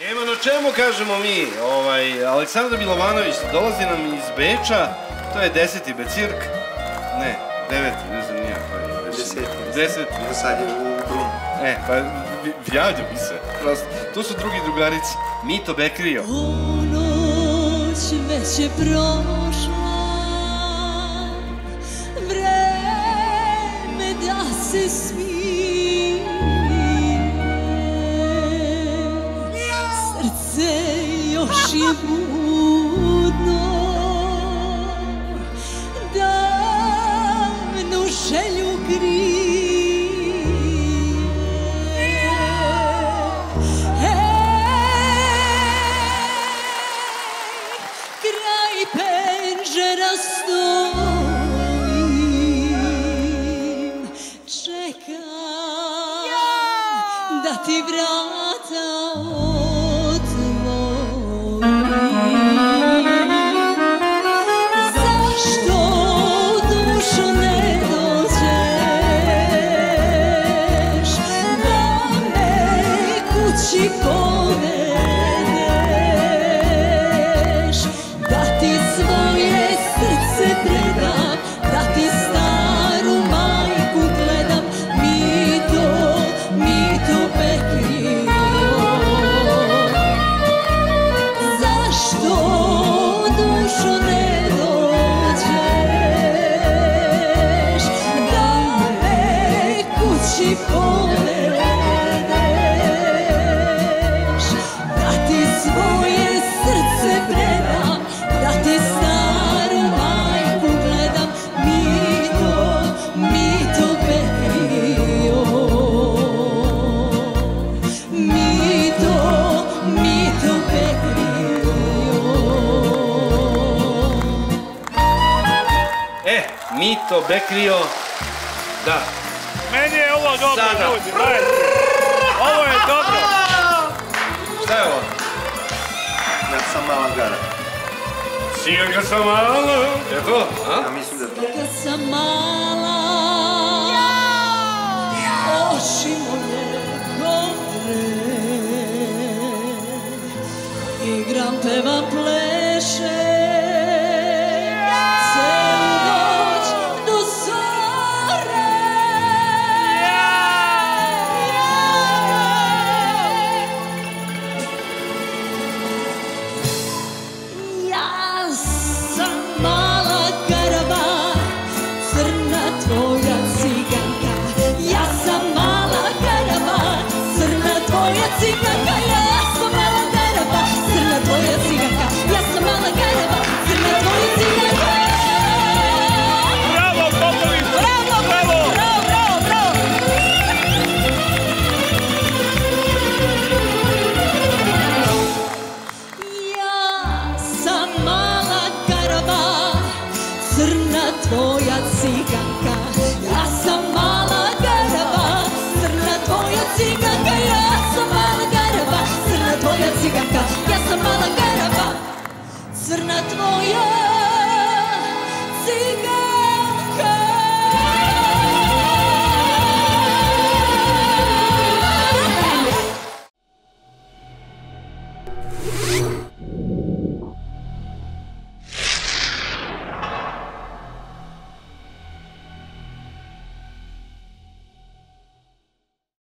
Nema na čemu, kažemo mi. Ovaj, Aleksandar Milovanović dolazi nam iz Beča, to je deseti becirk. Ne, deveti, ne znam nija koji je. Deseti. Deseti. Za sad je u Brunu. E, pa javljao bi se. Prosto, tu su drugi drugarici. Mito Bekrio. Ponoć već je prošla Vreme da se smije još je ficou. Mito Bekrio. Da. Meni je ovo dobro, Sada. ljudi, gledajte. Ovo je dobro. Šta je ovo? Ja sam mala gara. Ciganka sam malo. Je to? A? Ja mislim da je to. Kad sam mala Oči moje gore Igram, pevam, tvoja ciganka. Ja sam mala karava, crna tvoja ciganka. Ja sam mala karava, crna tvoja ciganka. Bravo, Popović! Bravo, bravo, bravo, bravo, bravo. Ja sam mala karava, crna tvoja ciganka. Ja sam mala karava, crna tvoja ciganka. Karava, crna